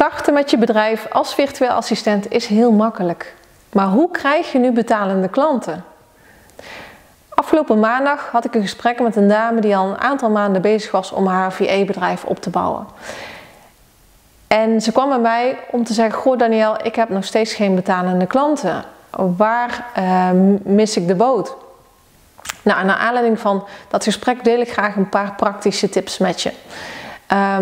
Starten met je bedrijf als virtueel assistent is heel makkelijk. Maar hoe krijg je nu betalende klanten? Afgelopen maandag had ik een gesprek met een dame die al een aantal maanden bezig was om haar VA-bedrijf op te bouwen. En ze kwam bij mij om te zeggen: Goh, Daniel, ik heb nog steeds geen betalende klanten. Waar uh, mis ik de boot? Nou, naar aanleiding van dat gesprek deel ik graag een paar praktische tips met je. Uh,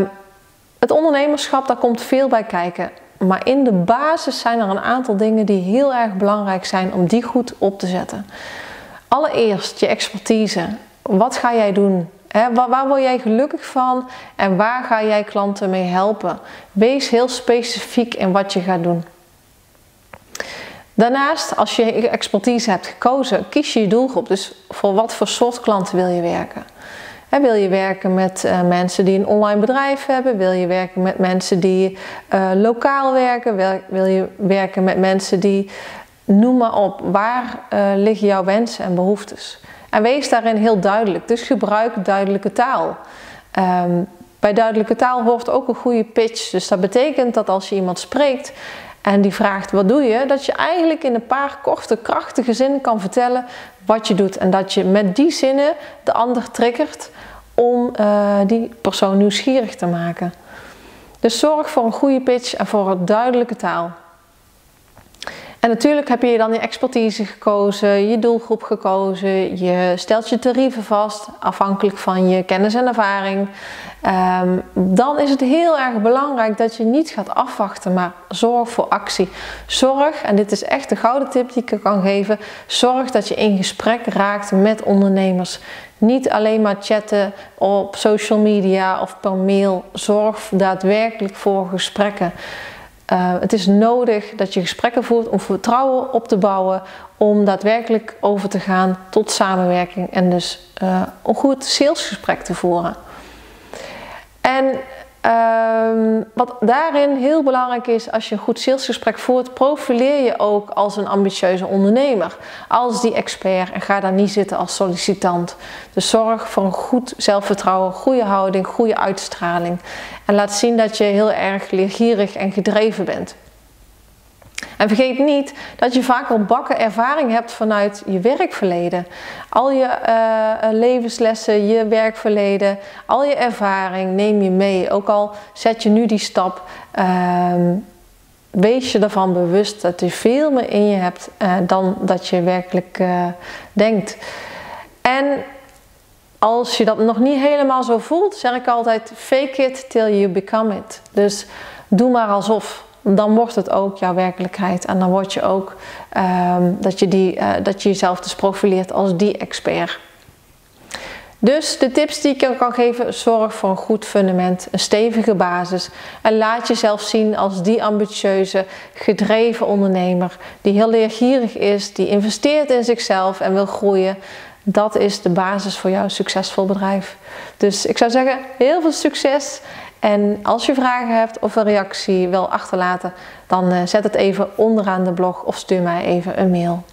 het ondernemerschap, daar komt veel bij kijken. Maar in de basis zijn er een aantal dingen die heel erg belangrijk zijn om die goed op te zetten. Allereerst je expertise. Wat ga jij doen? waar, waar word jij gelukkig van en waar ga jij klanten mee helpen? Wees heel specifiek in wat je gaat doen. Daarnaast, als je expertise hebt gekozen, kies je je doelgroep. Dus voor wat voor soort klanten wil je werken? Wil je werken met uh, mensen die een online bedrijf hebben? Wil je werken met mensen die uh, lokaal werken? Wil, wil, je werken met mensen die, noem maar op, waar uh, liggen jouw wensen en behoeftes? En wees daarin heel duidelijk. Dus gebruik duidelijke taal. Um, bij duidelijke taal hoort ook een goede pitch. Dus dat betekent dat als je iemand spreekt en die vraagt wat doe je, dat je eigenlijk in een paar korte, krachtige zinnen kan vertellen wat je doet. En dat je met die zinnen de ander triggert om uh, die persoon nieuwsgierig te maken. Dus zorg voor een goede pitch en voor een duidelijke taal. En natuurlijk heb je dan je expertise gekozen, je doelgroep gekozen, je stelt je tarieven vast, afhankelijk van je kennis en ervaring. Um, dan is het heel erg belangrijk dat je niet gaat afwachten, maar zorg voor actie. Zorg, en dit is echt de gouden tip die ik kan geven, zorg dat je in gesprek raakt met ondernemers. Niet alleen maar chatten op social media of per mail. Zorg daadwerkelijk voor gesprekken. Uh, het is nodig dat je gesprekken voert om vertrouwen op te bouwen, om daadwerkelijk over te gaan tot samenwerking en dus uh, een goed salesgesprek te voeren. En um, wat daarin heel belangrijk is, als je een goed salesgesprek voert, profileer je ook als een ambitieuze ondernemer, als die expert en ga daar niet zitten als sollicitant. Dus zorg voor een goed zelfvertrouwen, goede houding, goede uitstraling en laat zien dat je heel erg leergierig en gedreven bent. En vergeet niet dat je vaak al bakken ervaring hebt vanuit je werkverleden. Al je uh, levenslessen, je werkverleden, al je ervaring neem je mee. Ook al zet je nu die stap, uh, wees je ervan bewust dat je veel meer in je hebt uh, dan dat je werkelijk denkt. En als je dat nog niet helemaal zo voelt, zeg ik altijd: fake it till you become it. Dus doe maar alsof dan wordt het ook jouw werkelijkheid. En dan word je ook um, dat, je die, uh, dat je jezelf dus profileert als die expert. Dus de tips die ik je kan geven, zorg voor een goed fundament, een stevige basis. En laat jezelf zien als die ambitieuze, gedreven ondernemer. Die heel leergierig is, die investeert in zichzelf en wil groeien. Dat is de basis voor jouw succesvol bedrijf. Dus ik zou zeggen, heel veel succes en als je vragen hebt of een reactie wil achterlaten, dan eh, zet het even onderaan de blog of stuur mij even een mail.